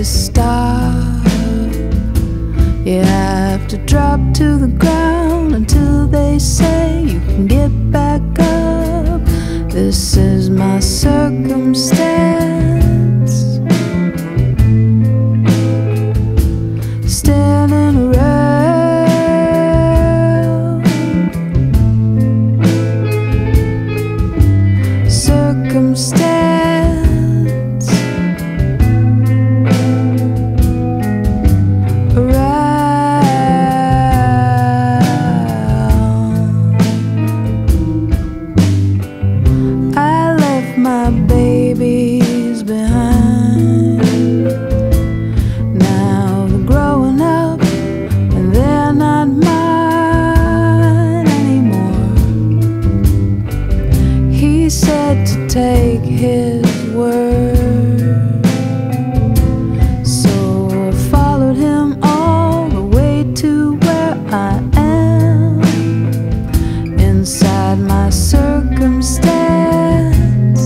to stop. You have to drop to the ground until they say you can get back up. This is my circumstance. Take his word. So I followed him all the way to where I am inside my circumstance.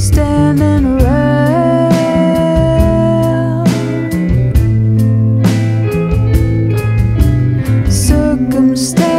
Standing around circumstance.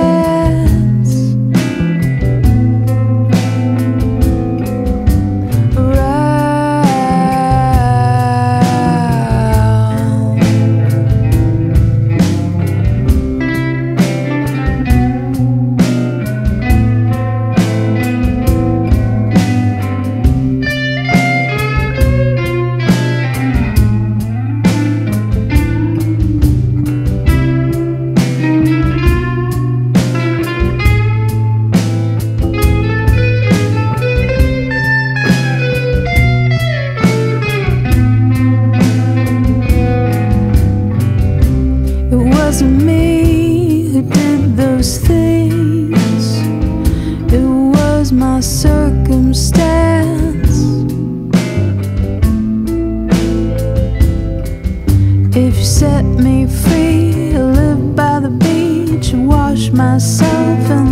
If you set me free, I live by the beach and wash myself.